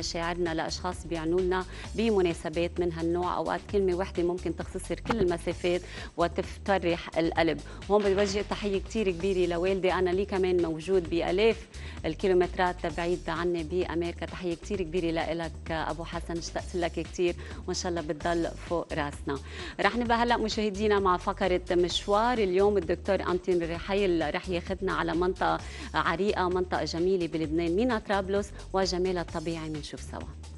مشاعرنا لأشخاص بيعنوا لنا بمناسبات من هالنوع. أوقات كلمة واحدة ممكن تختصر كل المسافات وتفترح القلب. هون بدي وجه تحية كثير كبيرة لوالدي أنا لي كمان موجود بألاف الكيلومترات بعيد عني بأمريكا. تحية كثير كبيرة لك أبو حسن اشتقت لك كثير وإن شاء الله بتضل فوق راسنا. رح نبقى هلأ مشاهدينا مع فقرة مشوار. اليوم الدكتور انتون رحيل رح ياخذنا على منطقة عريقة منطقة جميلة بلبنان مينا طرابلس وجمالها الطبيعي بنشوف سوا.